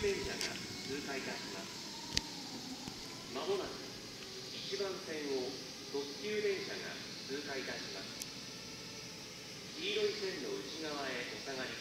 電車が通過いたします。まもなく1番線を特急電車が通過いたします黄色い線の内側へお下がり